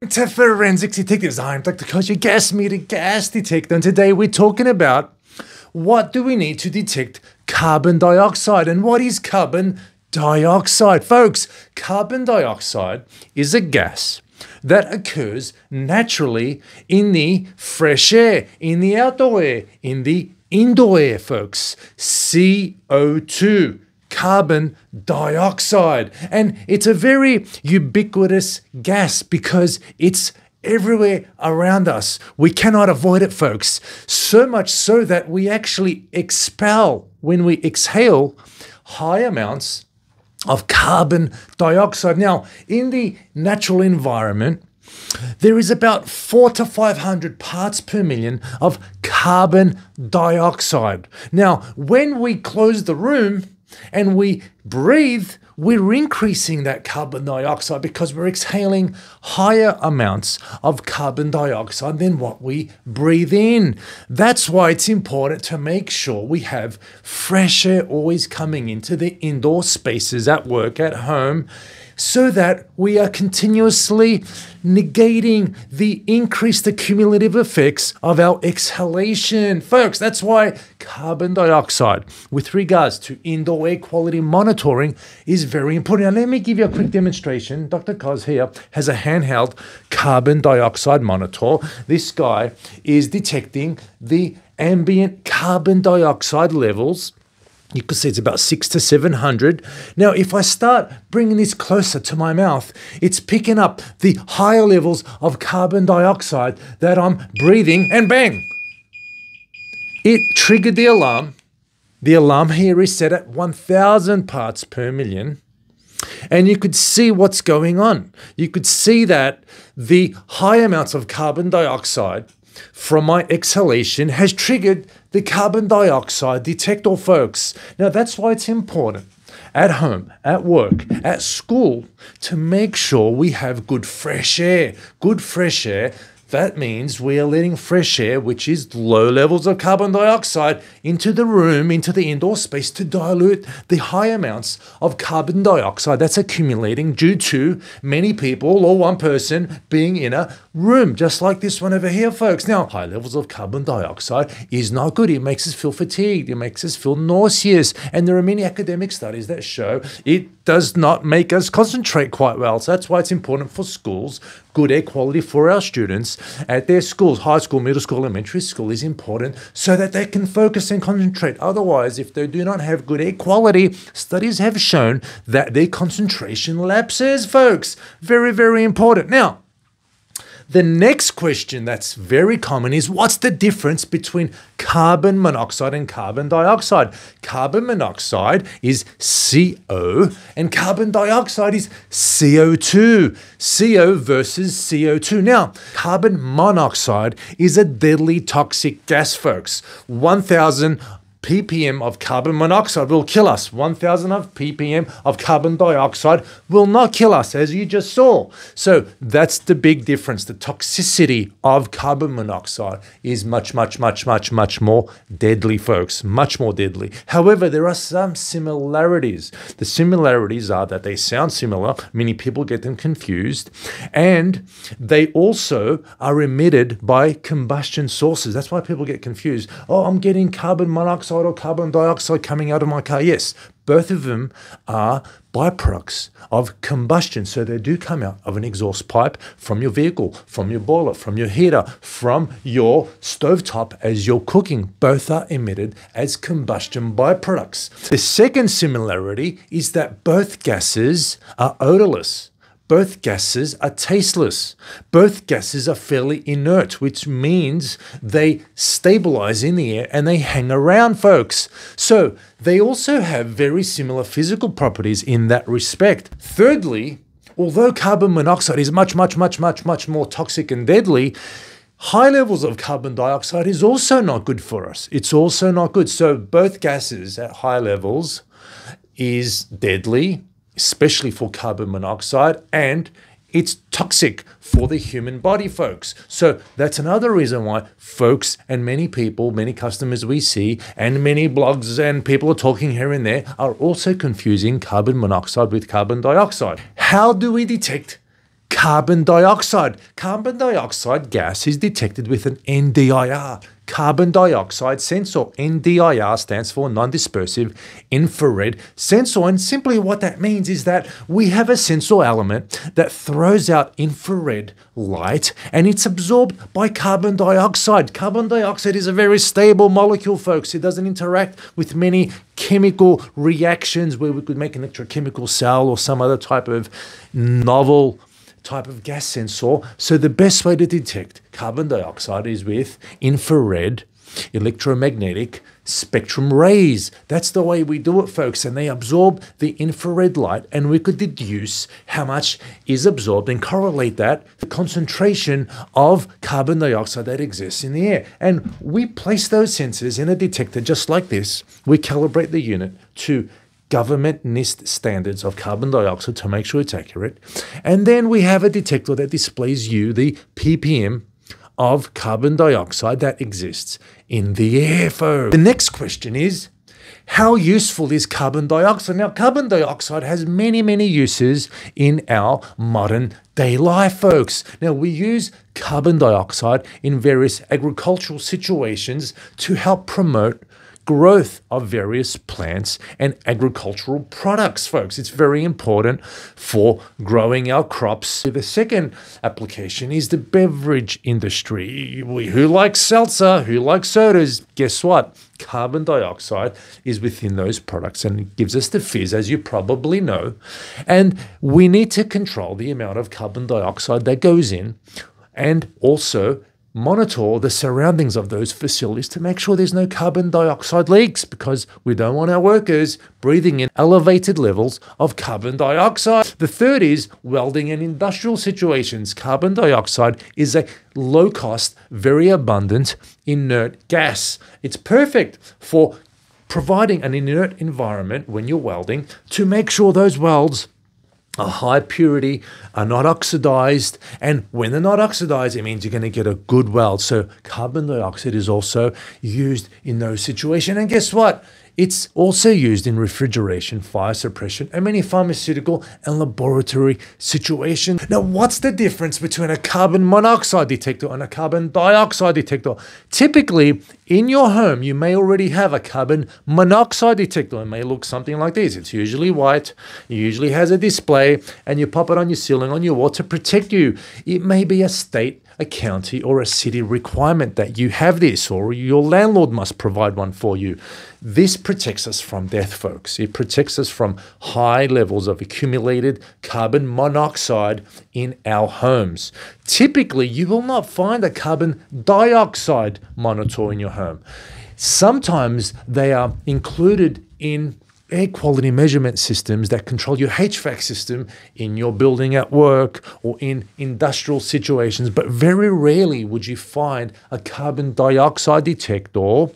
to Forensics Detectors. I'm Dr. Your gas meter gas detector, and today we're talking about what do we need to detect carbon dioxide and what is carbon dioxide? Folks, carbon dioxide is a gas that occurs naturally in the fresh air, in the outdoor air, in the indoor air, folks. CO2 carbon dioxide. And it's a very ubiquitous gas because it's everywhere around us. We cannot avoid it, folks. So much so that we actually expel, when we exhale, high amounts of carbon dioxide. Now, in the natural environment, there is about four to 500 parts per million of carbon dioxide. Now, when we close the room, and we breathe, we're increasing that carbon dioxide because we're exhaling higher amounts of carbon dioxide than what we breathe in. That's why it's important to make sure we have fresh air always coming into the indoor spaces at work, at home so that we are continuously negating the increased accumulative effects of our exhalation. Folks, that's why carbon dioxide, with regards to indoor air quality monitoring, is very important. Now, let me give you a quick demonstration. Dr. Koz here has a handheld carbon dioxide monitor. This guy is detecting the ambient carbon dioxide levels you can see it's about six to 700. Now, if I start bringing this closer to my mouth, it's picking up the higher levels of carbon dioxide that I'm breathing, and bang! It triggered the alarm. The alarm here is set at 1000 parts per million. And you could see what's going on. You could see that the high amounts of carbon dioxide from my exhalation has triggered the carbon dioxide detector, folks. Now, that's why it's important at home, at work, at school to make sure we have good fresh air. Good fresh air that means we are letting fresh air, which is low levels of carbon dioxide, into the room, into the indoor space to dilute the high amounts of carbon dioxide that's accumulating due to many people or one person being in a room, just like this one over here, folks. Now, high levels of carbon dioxide is not good. It makes us feel fatigued, it makes us feel nauseous, and there are many academic studies that show it does not make us concentrate quite well. So that's why it's important for schools, good air quality for our students at their schools, high school, middle school, elementary school is important so that they can focus and concentrate. Otherwise, if they do not have good air quality, studies have shown that their concentration lapses, folks. Very, very important. Now, the next question that's very common is what's the difference between carbon monoxide and carbon dioxide? Carbon monoxide is CO and carbon dioxide is CO2. CO versus CO2. Now, carbon monoxide is a deadly toxic gas, folks. 1000 ppm of carbon monoxide will kill us. 1000 of ppm of carbon dioxide will not kill us, as you just saw. So that's the big difference. The toxicity of carbon monoxide is much, much, much, much, much more deadly, folks. Much more deadly. However, there are some similarities. The similarities are that they sound similar. Many people get them confused. And they also are emitted by combustion sources. That's why people get confused. Oh, I'm getting carbon monoxide or carbon dioxide coming out of my car? Yes, both of them are byproducts of combustion. So they do come out of an exhaust pipe from your vehicle, from your boiler, from your heater, from your stovetop as you're cooking. Both are emitted as combustion byproducts. The second similarity is that both gases are odorless. Both gases are tasteless. Both gases are fairly inert, which means they stabilize in the air and they hang around, folks. So they also have very similar physical properties in that respect. Thirdly, although carbon monoxide is much, much, much, much, much more toxic and deadly, high levels of carbon dioxide is also not good for us. It's also not good. So both gases at high levels is deadly especially for carbon monoxide, and it's toxic for the human body, folks. So that's another reason why folks and many people, many customers we see, and many blogs and people are talking here and there are also confusing carbon monoxide with carbon dioxide. How do we detect carbon dioxide. Carbon dioxide gas is detected with an NDIR, carbon dioxide sensor. NDIR stands for non dispersive infrared sensor. And simply what that means is that we have a sensor element that throws out infrared light and it's absorbed by carbon dioxide. Carbon dioxide is a very stable molecule, folks. It doesn't interact with many chemical reactions where we could make an electrochemical cell or some other type of novel type of gas sensor. So the best way to detect carbon dioxide is with infrared electromagnetic spectrum rays. That's the way we do it, folks. And they absorb the infrared light, and we could deduce how much is absorbed and correlate that the concentration of carbon dioxide that exists in the air. And we place those sensors in a detector just like this. We calibrate the unit to government NIST standards of carbon dioxide to make sure it's accurate. And then we have a detector that displays you the ppm of carbon dioxide that exists in the air, folks. The next question is, how useful is carbon dioxide? Now, carbon dioxide has many, many uses in our modern day life, folks. Now, we use carbon dioxide in various agricultural situations to help promote growth of various plants and agricultural products, folks. It's very important for growing our crops. The second application is the beverage industry. Who likes seltzer? Who likes sodas? Guess what? Carbon dioxide is within those products and it gives us the fizz, as you probably know. And we need to control the amount of carbon dioxide that goes in and also monitor the surroundings of those facilities to make sure there's no carbon dioxide leaks because we don't want our workers breathing in elevated levels of carbon dioxide. The third is welding in industrial situations. Carbon dioxide is a low cost, very abundant inert gas. It's perfect for providing an inert environment when you're welding to make sure those welds a high purity, are not oxidized. And when they're not oxidized, it means you're going to get a good weld. So carbon dioxide is also used in those situations. And guess what? It's also used in refrigeration, fire suppression, and many pharmaceutical and laboratory situations. Now, what's the difference between a carbon monoxide detector and a carbon dioxide detector? Typically, in your home, you may already have a carbon monoxide detector. It may look something like this. It's usually white, it usually has a display, and you pop it on your ceiling, on your wall to protect you. It may be a state a county or a city requirement that you have this, or your landlord must provide one for you. This protects us from death, folks. It protects us from high levels of accumulated carbon monoxide in our homes. Typically, you will not find a carbon dioxide monitor in your home. Sometimes they are included in air quality measurement systems that control your HVAC system in your building at work or in industrial situations, but very rarely would you find a carbon dioxide detector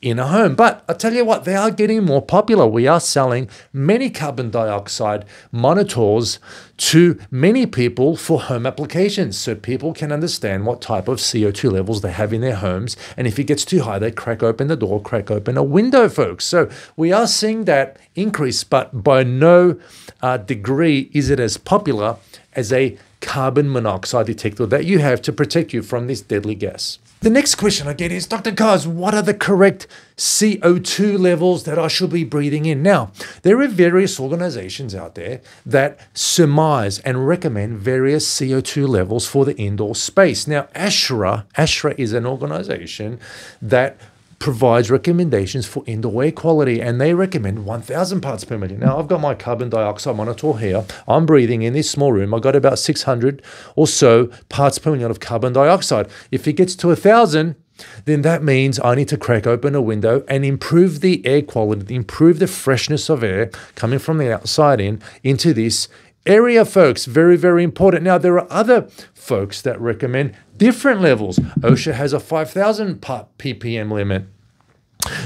in a home. But I tell you what, they are getting more popular. We are selling many carbon dioxide monitors to many people for home applications so people can understand what type of CO2 levels they have in their homes. And if it gets too high, they crack open the door, crack open a window, folks. So we are seeing that increase, but by no uh, degree is it as popular as a carbon monoxide detector that you have to protect you from this deadly gas. The next question I get is Dr. Kaz, what are the correct CO2 levels that I should be breathing in? Now, there are various organizations out there that surmise and recommend various CO2 levels for the indoor space. Now, ASHRAE, ASHRAE is an organization that provides recommendations for indoor air quality and they recommend 1000 parts per million. Now, I've got my carbon dioxide monitor here. I'm breathing in this small room. I've got about 600 or so parts per million of carbon dioxide. If it gets to 1000, then that means I need to crack open a window and improve the air quality, improve the freshness of air coming from the outside in into this area, folks. Very, very important. Now, there are other folks that recommend different levels. OSHA has a 5,000 ppm limit.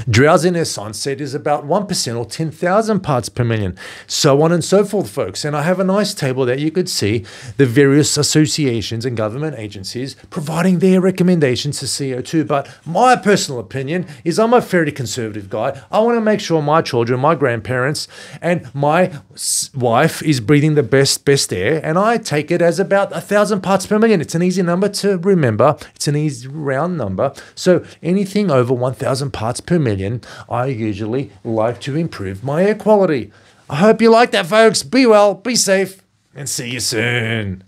Drowsiness onset is about 1% or 10,000 parts per million, so on and so forth, folks. And I have a nice table that you could see the various associations and government agencies providing their recommendations to CO2. But my personal opinion is I'm a fairly conservative guy. I want to make sure my children, my grandparents, and my wife is breathing the best, best air. And I take it as about a thousand parts per million. It's an easy number to remember, it's an easy round number. So anything over 1,000 parts per million, I usually like to improve my air quality. I hope you like that, folks. Be well, be safe, and see you soon.